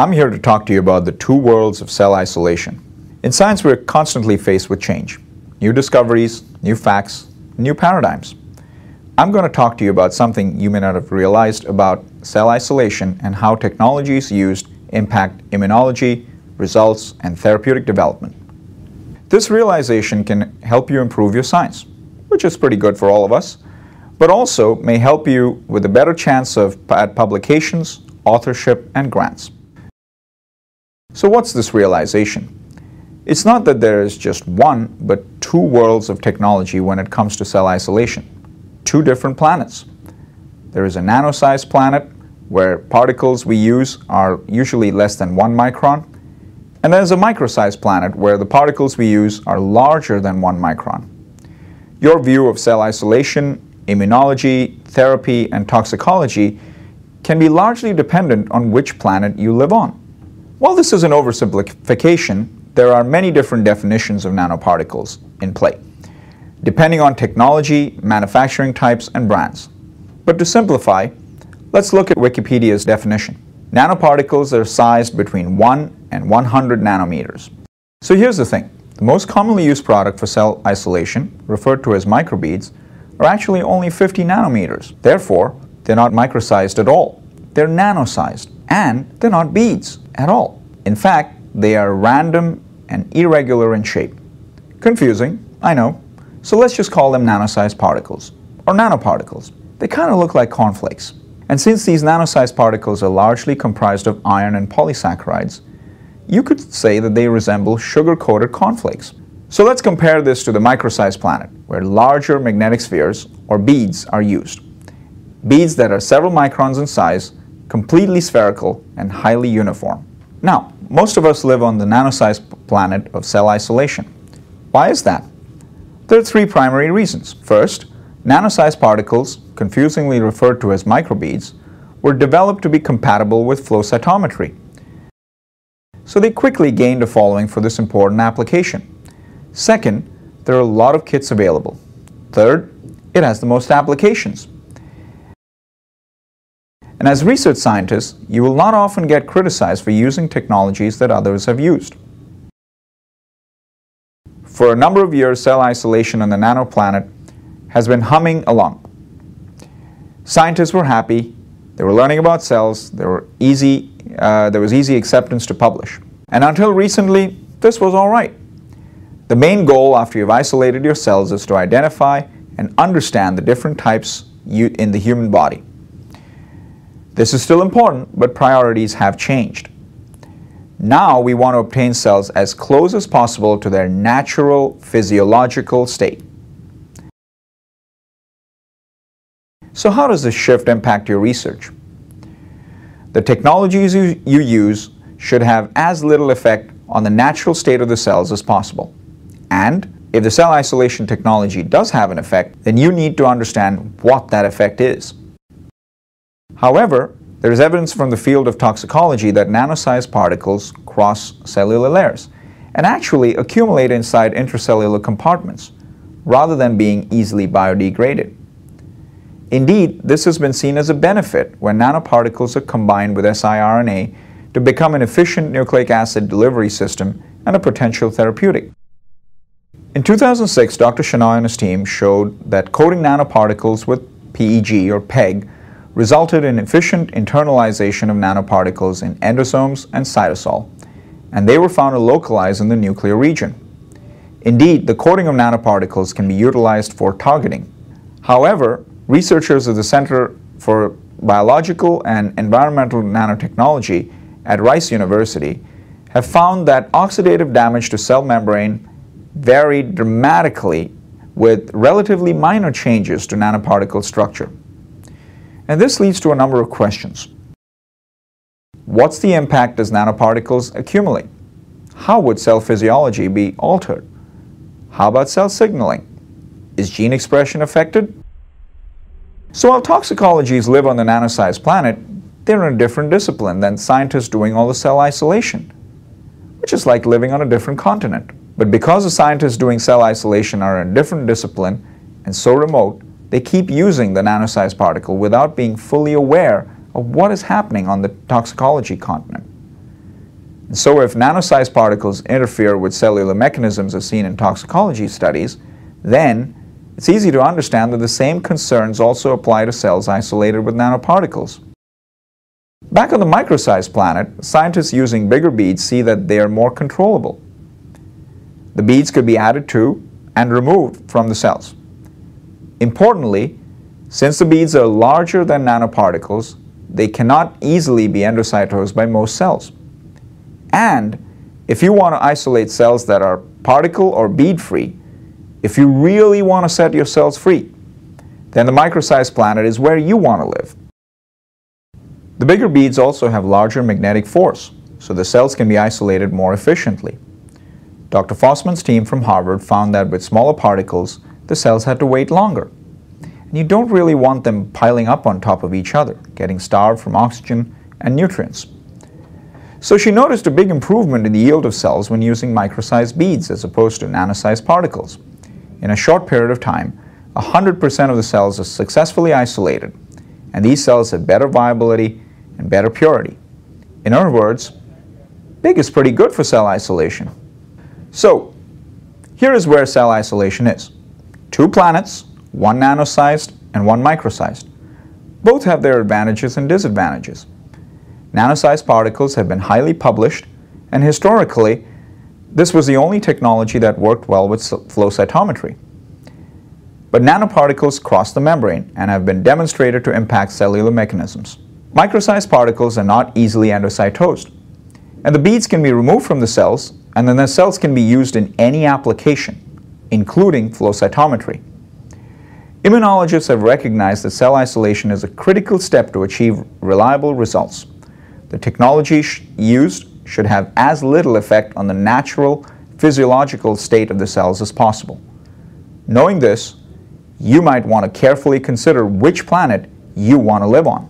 I'm here to talk to you about the two worlds of cell isolation. In science, we're constantly faced with change. New discoveries, new facts, new paradigms. I'm going to talk to you about something you may not have realized about cell isolation and how technologies used impact immunology, results, and therapeutic development. This realization can help you improve your science, which is pretty good for all of us, but also may help you with a better chance of at publications, authorship, and grants. So what's this realization? It's not that there is just one, but two worlds of technology when it comes to cell isolation. Two different planets. There is a nano-sized planet where particles we use are usually less than one micron, and there's a micro-sized planet where the particles we use are larger than one micron. Your view of cell isolation, immunology, therapy, and toxicology can be largely dependent on which planet you live on. While this is an oversimplification, there are many different definitions of nanoparticles in play, depending on technology, manufacturing types, and brands. But to simplify, let's look at Wikipedia's definition. Nanoparticles are sized between 1 and 100 nanometers. So here's the thing. The most commonly used product for cell isolation, referred to as microbeads, are actually only 50 nanometers. Therefore, they're not microsized at all. They're nano-sized, and they're not beads at all. In fact, they are random and irregular in shape. Confusing, I know. So let's just call them nanosized particles, or nanoparticles. They kind of look like cornflakes. And since these nanosized particles are largely comprised of iron and polysaccharides, you could say that they resemble sugar-coated cornflakes. So let's compare this to the microsized planet, where larger magnetic spheres, or beads, are used. Beads that are several microns in size completely spherical and highly uniform. Now, most of us live on the nano-sized planet of cell isolation. Why is that? There are three primary reasons. First, nano-sized particles, confusingly referred to as microbeads, were developed to be compatible with flow cytometry. So they quickly gained a following for this important application. Second, there are a lot of kits available. Third, it has the most applications. And as research scientists, you will not often get criticized for using technologies that others have used. For a number of years, cell isolation on the nanoplanet has been humming along. Scientists were happy, they were learning about cells, there, were easy, uh, there was easy acceptance to publish. And until recently, this was all right. The main goal after you've isolated your cells is to identify and understand the different types in the human body. This is still important, but priorities have changed. Now we want to obtain cells as close as possible to their natural physiological state. So how does this shift impact your research? The technologies you, you use should have as little effect on the natural state of the cells as possible. And if the cell isolation technology does have an effect, then you need to understand what that effect is. However, there is evidence from the field of toxicology that nanosized particles cross cellular layers and actually accumulate inside intracellular compartments rather than being easily biodegraded. Indeed, this has been seen as a benefit when nanoparticles are combined with siRNA to become an efficient nucleic acid delivery system and a potential therapeutic. In 2006, Dr. Shenoy and his team showed that coating nanoparticles with PEG or PEG resulted in efficient internalization of nanoparticles in endosomes and cytosol, and they were found to localize in the nuclear region. Indeed, the coating of nanoparticles can be utilized for targeting. However, researchers at the Center for Biological and Environmental Nanotechnology at Rice University have found that oxidative damage to cell membrane varied dramatically with relatively minor changes to nanoparticle structure. And this leads to a number of questions. What's the impact as nanoparticles accumulate? How would cell physiology be altered? How about cell signaling? Is gene expression affected? So while toxicologies live on the nano-sized planet, they're in a different discipline than scientists doing all the cell isolation, which is like living on a different continent. But because the scientists doing cell isolation are in a different discipline and so remote, they keep using the nanosized particle without being fully aware of what is happening on the toxicology continent. So if nano-sized particles interfere with cellular mechanisms as seen in toxicology studies, then it's easy to understand that the same concerns also apply to cells isolated with nanoparticles. Back on the micro-sized planet, scientists using bigger beads see that they are more controllable. The beads could be added to and removed from the cells. Importantly, since the beads are larger than nanoparticles, they cannot easily be endocytosed by most cells. And if you want to isolate cells that are particle or bead free, if you really want to set your cells free, then the micro-sized planet is where you want to live. The bigger beads also have larger magnetic force, so the cells can be isolated more efficiently. Dr. Faustman's team from Harvard found that with smaller particles, the cells had to wait longer. And you don't really want them piling up on top of each other, getting starved from oxygen and nutrients. So she noticed a big improvement in the yield of cells when using micro-sized beads as opposed to nano-sized particles. In a short period of time, 100% of the cells are successfully isolated, and these cells have better viability and better purity. In other words, big is pretty good for cell isolation. So, here is where cell isolation is. Two planets, one nano-sized and one micro-sized. Both have their advantages and disadvantages. Nanosized particles have been highly published, and historically, this was the only technology that worked well with flow cytometry. But nanoparticles cross the membrane and have been demonstrated to impact cellular mechanisms. Microsized particles are not easily endocytosed, and the beads can be removed from the cells, and then the cells can be used in any application, including flow cytometry. Immunologists have recognized that cell isolation is a critical step to achieve reliable results. The technology used should have as little effect on the natural physiological state of the cells as possible. Knowing this, you might want to carefully consider which planet you want to live on.